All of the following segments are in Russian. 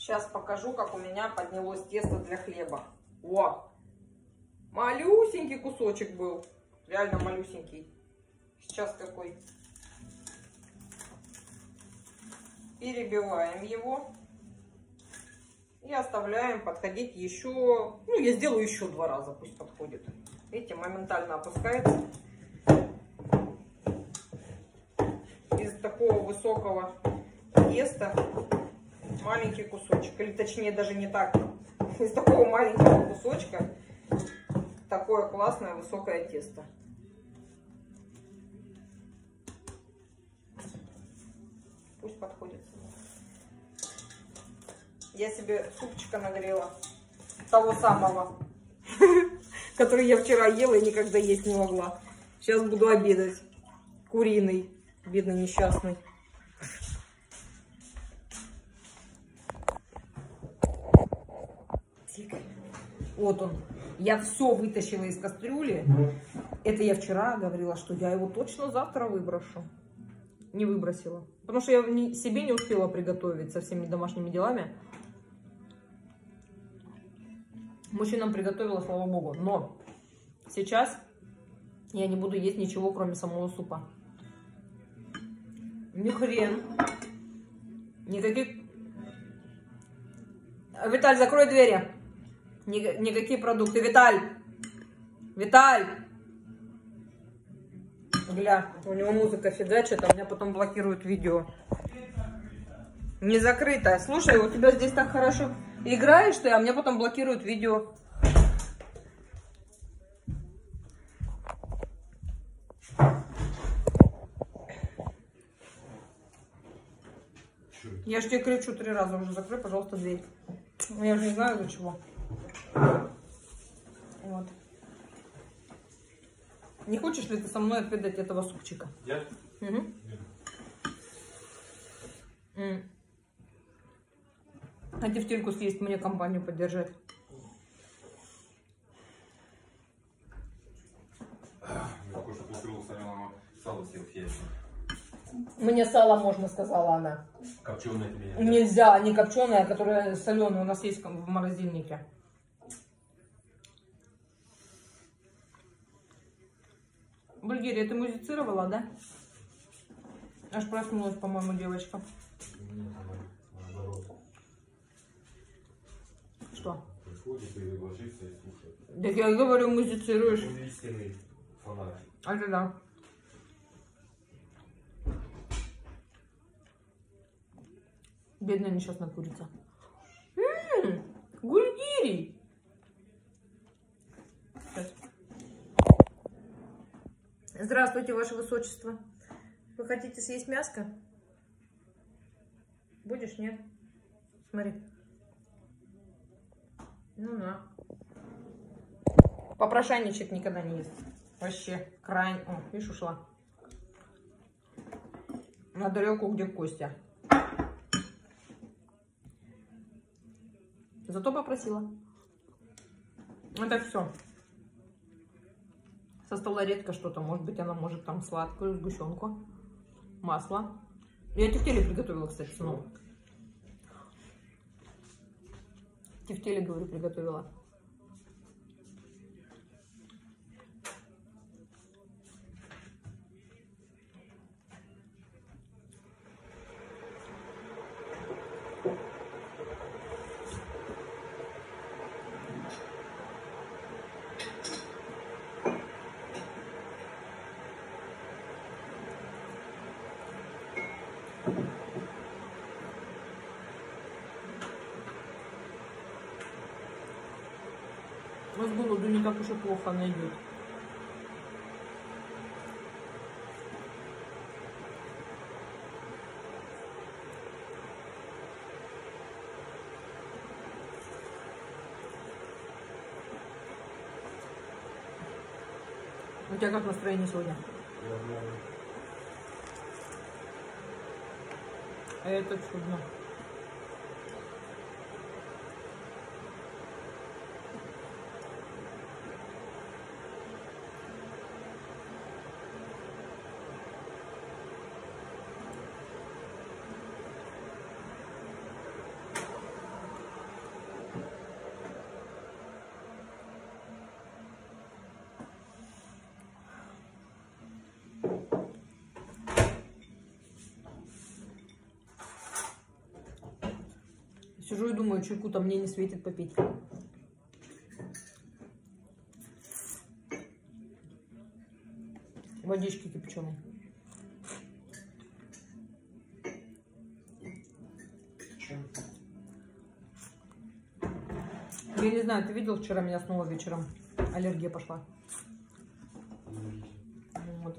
Сейчас покажу, как у меня поднялось тесто для хлеба. О! Малюсенький кусочек был. Реально малюсенький. Сейчас какой. Перебиваем его. И оставляем подходить еще... Ну, я сделаю еще два раза, пусть подходит. Видите, моментально опускается. Из такого высокого теста маленький кусочек. Или точнее даже не так. Из такого маленького кусочка такое классное высокое тесто. Пусть подходит. Я себе супчика нагрела. Того самого. Который я вчера ела и никогда есть не могла. Сейчас буду обедать. Куриный. Бедный несчастный. Вот он. Я все вытащила из кастрюли. Это я вчера говорила, что я его точно завтра выброшу. Не выбросила. Потому что я не, себе не успела приготовить со всеми домашними делами. Мужчинам приготовила, слава богу. Но сейчас я не буду есть ничего, кроме самого супа. Ни хрен. Никаких... Виталь, закрой двери. Никакие продукты. Виталь! Виталь! Гля, у него музыка фигачит, а меня потом блокируют видео. Не закрыто. Слушай, у тебя здесь так хорошо играешь ты, а мне потом блокируют видео. Я же тебе кричу три раза уже. Закрой, пожалуйста, дверь. Я уже не знаю, для чего. Вот. Не хочешь ли ты со мной отведать этого супчика? Я? Угу. М. А тефтельку съесть, мне компанию поддержать. Я съел яйца. Мне сало можно, сказала она. Копченое тебе нельзя. Нельзя, не копченое, а которое соленое у нас есть в морозильнике. Бульгерия, ты музицировала, да? Аж проснулась, по-моему, девочка. Что? Приходит и и слушает. Так я говорю, музицируешь. Истинный фонарь. А ты да. Бедная несчастная курица. Ммм, гульгирий. Здравствуйте, ваше высочество. Вы хотите съесть мяско? Будешь, нет? Смотри. Ну на. Попрошайничать никогда не ест. Вообще, крайне... О, видишь, ушла. На тарелку, где Костя. Зато попросила. Это все. Со стола редко что-то. Может быть, она может там сладкую сгущенку, масло. Я тефтели приготовила, кстати, снова. Тефтели, говорю, приготовила. Но с голоду не так уж и плохо найдет. У тебя как настроение сегодня? А это чудно. Сижу и думаю, чайку-то мне не светит попить. Водички кипяченой. Чё? Я не знаю, ты видел вчера меня снова вечером? Аллергия пошла. Вот.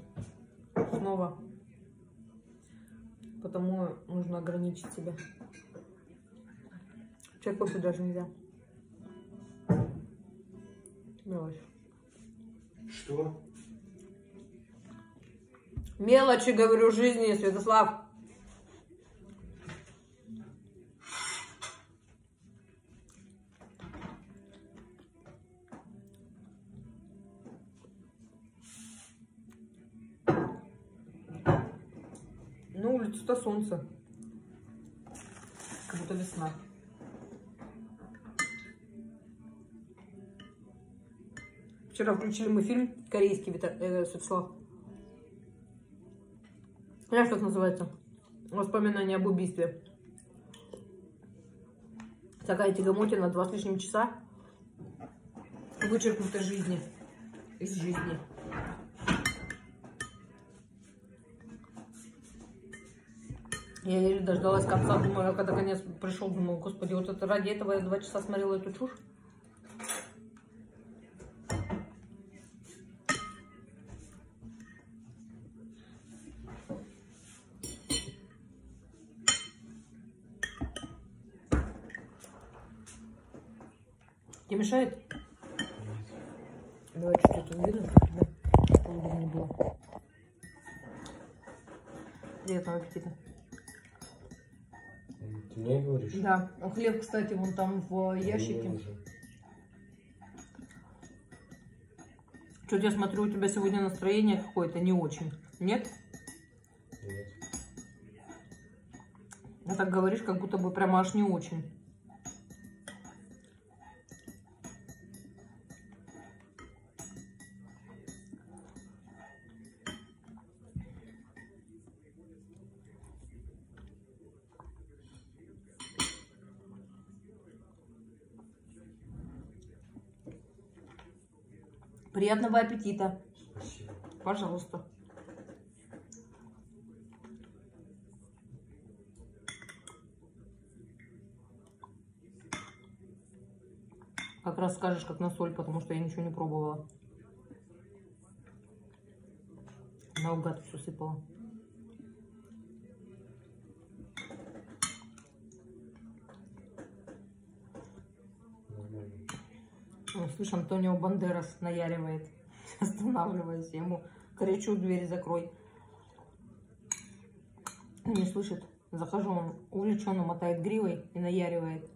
Снова. Потому нужно ограничить себя. Чай кофе даже нельзя. Мелочь. Что? Мелочи, говорю, жизни, Святослав. На улице-то солнце. Как будто весна. Вчера включили мы фильм корейский, Вита- э, Святослав. Знаешь, как называется? Воспоминания об убийстве. Такая тягомотина, два с лишним часа. Вычеркнутой жизни. Из жизни. Я еле дождалась конца, думаю, когда конец пришел, думаю, господи, вот это ради этого я два часа смотрела эту чушь. Тебе мешает? Давай чуть-чуть да, чтобы удобнее было. Приятного аппетита. Ты мне говоришь? Да, а хлеб, кстати, вон там в ящике. Что-то я смотрю, у тебя сегодня настроение какое-то не очень. Нет? Нет. А так говоришь, как будто бы прямо аж не очень. Приятного аппетита. Спасибо. Пожалуйста. Как раз скажешь, как на соль, потому что я ничего не пробовала. Наугад все сыпала. Нормально. О, слышь, Антонио Бандерас наяривает. Останавливаясь. Я ему кричу, дверь закрой. Не слышит. Захожу, он увлеченно мотает гривой и наяривает.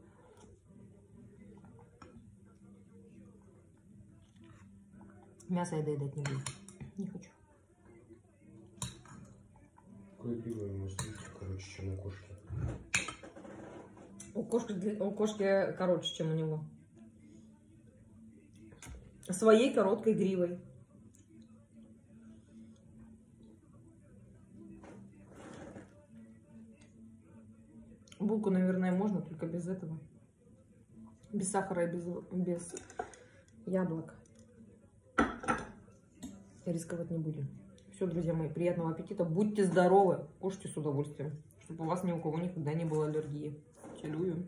Мясо я доедать не буду. Не хочу. Какое пиво ему слышать, короче, чем у кошки. У кошки, у кошки короче, чем у него. Своей короткой гривой. Булку, наверное, можно, только без этого. Без сахара и без, без яблок. Рисковать не будем. Все, друзья мои, приятного аппетита. Будьте здоровы, кушайте с удовольствием. Чтобы у вас ни у кого никогда не было аллергии. Целую.